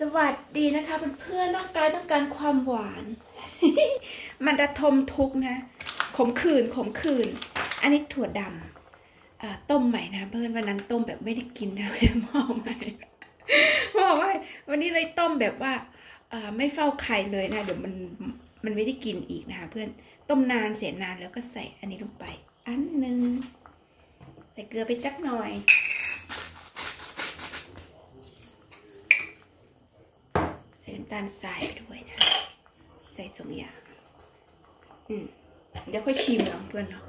สวัสดีนะคะเพื่อนๆร่างกายต้องการความหวาน มันระทมทุกนะ ขมขื่นขมขื่นอันนี้ถั่วดำต้มใหม่นะเพื่อนวันนั้นต้มแบบไม่ได้กินนะหม้อใหม่หม้อใหม่วันนี้เลยต้มแบบว่าไม่เฝ้าไข่เลยนะ เดี๋ยวมันมันไม่ได้กินอีกนะคะเพื่อนต้มนานเสียนานแล้วก็ใส่อันนี้ลงไป อันหนึ่งใส่เกลือไปจักหน่อย ใส่น้ำตาลทรายไปด้วยนะ ใส่สองอย่าง อืม เดี๋ยวค่อยชิมเนาะเพื่อนเนาะ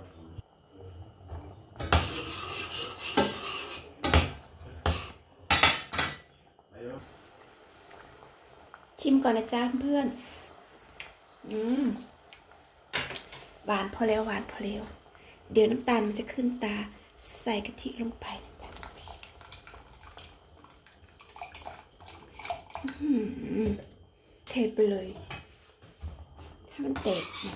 ชิมก่อนนะจ๊ะเพื่อน อืม หวานพอแล้วหวานพอแล้ว เดี๋ยวน้ำตาลมันจะขึ้นตา ใส่กะทิลงไปนะจ๊ะอื้อหือ เทไปเลย ถ้ามันแตกนะ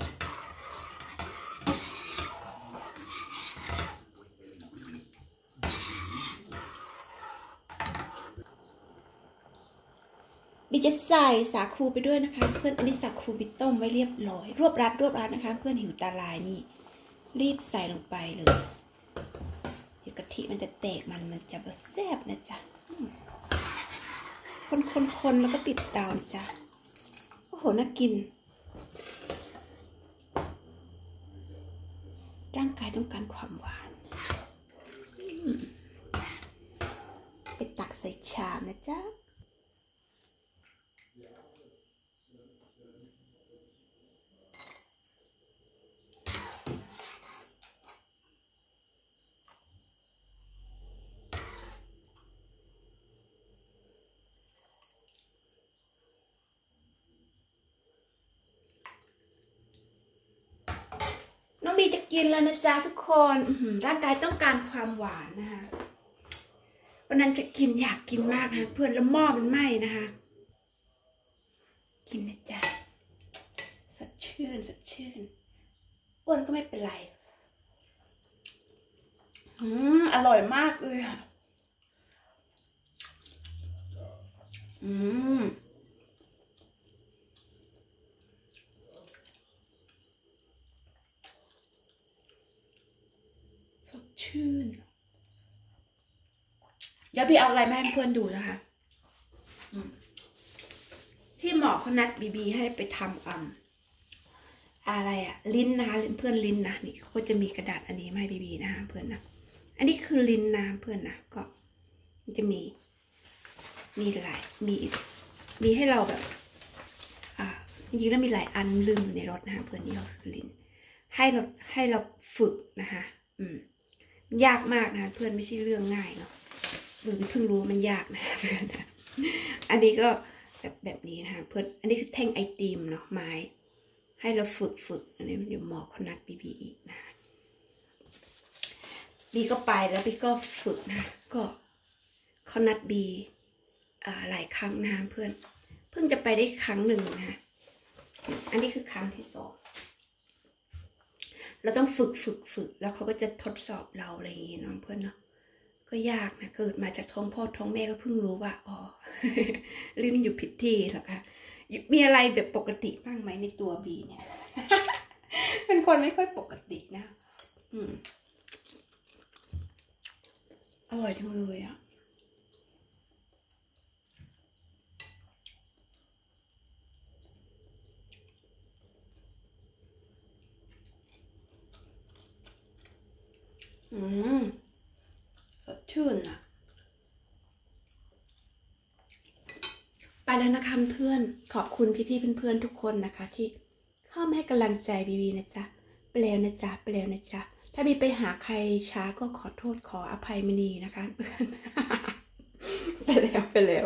บีจะใส่สาคูไปด้วยนะคะ เพื่อนอันนี้สาคูบิต้มไว้เรียบร้อย รวบรัดรวบรัดนะคะ เพื่อนหิวตาลายนี่ รีบใส่ลงไปเลยเดี๋ยวกะทิมันจะแตกมันมันจะแบบแซ่บนะจ๊ะ คนคนคนแล้วก็ปิดเตาจ้ะโอ้โหน่ากิน ร่างกายต้องการความหวานไปตักใส่ชามนะจ๊ะ บีจะกินแล้วนะจ๊ะทุกคนร่างกายต้องการความหวานนะคะวันนั้นจะกินอยากกินมากนะเพื่อนแล้วหม้อมันไหม้นะคะ กินนะจ๊ะสดชื่นสดชื่นอ้วนก็ไม่เป็นไร อืมอร่อยมากเลยค่ะอืม สด ชื่นเดี๋ยวพี่เอาอะไรมาให้เพื่อนดูนะคะที่หมอเขานัดบีบีให้ไปทำอ่ำอะไรอะลิ้นนะคะเพื่อนลิ้นนะนี่เขาจะมีกระดาษอันนี้มาให้บีบีนะคะเพื่อนนะอันนี้คือลิ้นนะเพื่อนนะก็จะมี มีหลายมีมีให้เราแบบ อ่าจริงๆแล้วมีหลายอันลืมอยู่ในรถนะคะเพื่อนนี่ก็คือลิ้นให้เราให้เราฝึกนะคะ อืม ยากมากนะเพื่อนไม่ใช่เรื่องง่ายเนาะหรือเพิ่งรู้มันยากนะเพื่อนนะอันนี้ก็แบบแบบนี้นะคะเพื่อนอันนี้คือแท่งไอติมเนาะไม้ ให้เราฝึกฝึกอันนี้เดี๋ยวหมอเขานัดบีบีอีกนะบีก็ไปแล้วบีก็ฝึกนะก็เขานัดบีอ่าหลายครั้งนะเพื่อน เพิ่งจะไปได้ครั้งหนึ่งนะอันนี้คือครั้งที่สอง เราต้องฝึกฝึกฝึก แล้วเขาก็จะทดสอบเราอะไรอย่างงี้เน้องเพื่อนเนาะก็ยากนะเกิดมาจากท้องพ่อท้องแม่ก็เพิ่งรู้ว่าอ๋อลิ้นอยู่ผิดที่หรอกค่ะมีอะไรแบบปกติบ้างไหมในตัวบีเนี่ยเป็นคนไม่ค่อยปกตินะ อืมอร่อยจังเลยอะ อืมสดชื่นอะ ไปแล้วนะคะเพื่อน ขอบคุณพี่ๆเพื่อนๆทุกคนนะคะ ที่เข้ามาให้กำลังใจบีบีนะจ๊ะไปแล้วนะจ๊ะไปแล้วนะจ๊ะถ้าบีไปหาใครช้าก็ขอโทษขออภัยมณีนะคะเพื่อนไปแล้วไปแล้ว